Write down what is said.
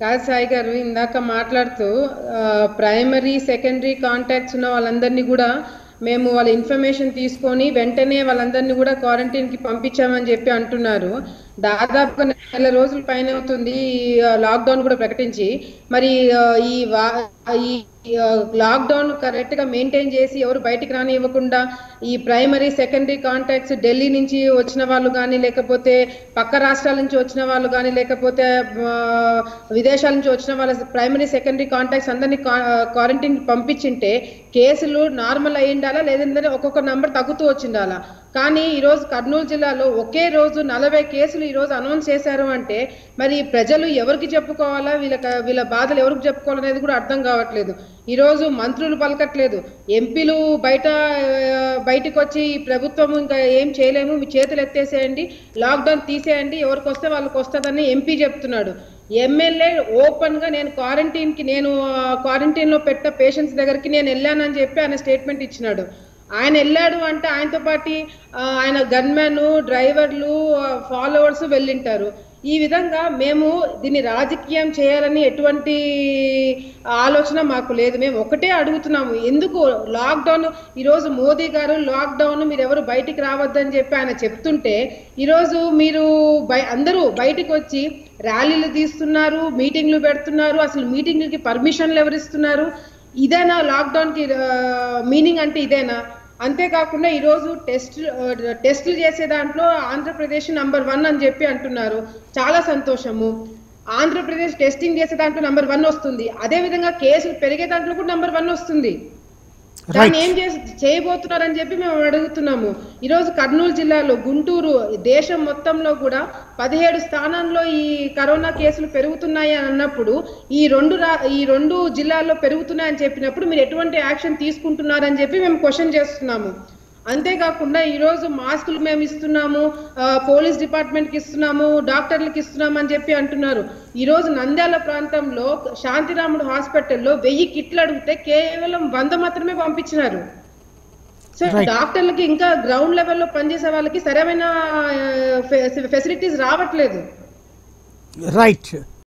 కాదు సాయి గారు ఇందాక మాట్లాడుతూ ప్రైమరీ సెకండరీ కాంటాక్ట్స్ ఉన్న వాళ్ళందరినీ కూడా మేము వాళ్ళ ఇన్ఫర్మేషన్ తీసుకొని వెంటనే వాళ్ళందరినీ కూడా క్వారంటైన్కి పంపించామని చెప్పి అంటున్నారు. దాదాపుగా నెల రోజుల పైన అవుతుంది ఈ లాక్డౌన్ కూడా ప్రకటించి. మరి ఈ వా- ఈ లాక్డౌన్ కరెక్ట్గా మెయింటైన్ చేసి ఎవరు బయటికి రానివ్వకుండా ఈ ప్రైమరీ సెకండరీ కాంటాక్ట్స్ ఢిల్లీ నుంచి వచ్చిన వాళ్ళు కానీ లేకపోతే పక్క రాష్ట్రాల నుంచి వచ్చిన వాళ్ళు కానీ లేకపోతే విదేశాల నుంచి వచ్చిన వాళ్ళ ప్రైమరీ సెకండరీ కాంటాక్ట్స్ అందరినీ క్వారంటైన్ పంపించింటే కేసులు నార్మల్ అయ్యిండాలా లేదంటే ఒక్కొక్క నంబర్ తగ్గుతూ వచ్చిండాలా? కానీ ఈరోజు కర్నూలు జిల్లాలో ఒకే రోజు నలభై కేసులు ఈరోజు అనౌన్స్ చేశారు అంటే మరి ప్రజలు ఎవరికి చెప్పుకోవాలా? వీళ్ళ వీళ్ళ బాధలు ఎవరికి చెప్పుకోవాలనేది కూడా అర్థం కావట్లేదు. ఈరోజు మంత్రులు పలకట్లేదు. ఎంపీలు బయట బయటకు వచ్చి ప్రభుత్వం ఇంకా ఏం చేయలేము మీ చేతులు ఎత్తేసేయండి లాక్డౌన్ తీసేయండి ఎవరికి వస్తే వాళ్ళకి వస్తుందని ఎంపీ చెప్తున్నాడు. ఎమ్మెల్యే ఓపెన్గా నేను క్వారంటైన్కి నేను క్వారంటైన్లో పెట్ట పేషెంట్స్ దగ్గరికి నేను వెళ్ళానని చెప్పి ఆయన స్టేట్మెంట్ ఇచ్చినాడు. ఆయన వెళ్ళాడు అంటే ఆయనతో పాటి ఆయన గన్మెన్ డ్రైవర్లు ఫాలోవర్స్ వెళ్ళింటారు. ఈ విధంగా మేము దీన్ని రాజకీయం చేయాలని ఎటువంటి ఆలోచన మాకు లేదు. మేము ఒకటే అడుగుతున్నాము ఎందుకు లాక్డౌన్ ఈరోజు మోదీ గారు లాక్డౌన్ మీరు ఎవరు బయటికి రావద్దని చెప్పి ఆయన చెప్తుంటే ఈరోజు మీరు బయ అందరూ బయటికి వచ్చి ర్యాలీలు తీస్తున్నారు మీటింగ్లు పెడుతున్నారు అసలు మీటింగ్లకి పర్మిషన్లు ఎవరిస్తున్నారు? ఇదేనా లాక్డౌన్కి మీనింగ్ అంటే ఇదేనా? అంతేకాకుండా ఈరోజు టెస్ట్ టెస్టులు చేసే దాంట్లో ఆంధ్రప్రదేశ్ నంబర్ వన్ అని చెప్పి అంటున్నారు. చాలా సంతోషము. ఆంధ్రప్రదేశ్ టెస్టింగ్ చేసే దాంట్లో నంబర్ వన్ వస్తుంది. అదే విధంగా కేసులు పెరిగే దాంట్లో కూడా నంబర్ వన్ వస్తుంది. దాన్ని ఏం చేయబోతున్నారని చెప్పి మేము అడుగుతున్నాము. ఈరోజు కర్నూలు జిల్లాలో గుంటూరు దేశం మొత్తంలో కూడా పదిహేడు స్థానాల్లో ఈ కరోనా కేసులు పెరుగుతున్నాయి అని అన్నప్పుడు ఈ రెండు ఈ రెండు జిల్లాల్లో పెరుగుతున్నాయని చెప్పినప్పుడు మీరు ఎటువంటి యాక్షన్ తీసుకుంటున్నారని చెప్పి మేము క్వశ్చన్ చేస్తున్నాము. అంతేకాకుండా ఈరోజు మాస్కులు మేము ఇస్తున్నాము పోలీస్ డిపార్ట్మెంట్కి ఇస్తున్నాము డాక్టర్లకు ఇస్తున్నాము అని చెప్పి అంటున్నారు. ఈరోజు నంద్యాల ప్రాంతంలో శాంతిరాముడు హాస్పిటల్లో వెయ్యి కిట్లు అడిగితే కేవలం వంద మాత్రమే పంపించినారు. సో. డాక్టర్లకి ఇంకా గ్రౌండ్ లెవెల్లో పనిచేసే వాళ్ళకి సరైన ఫెసిలిటీస్ రావట్లేదు. రైట్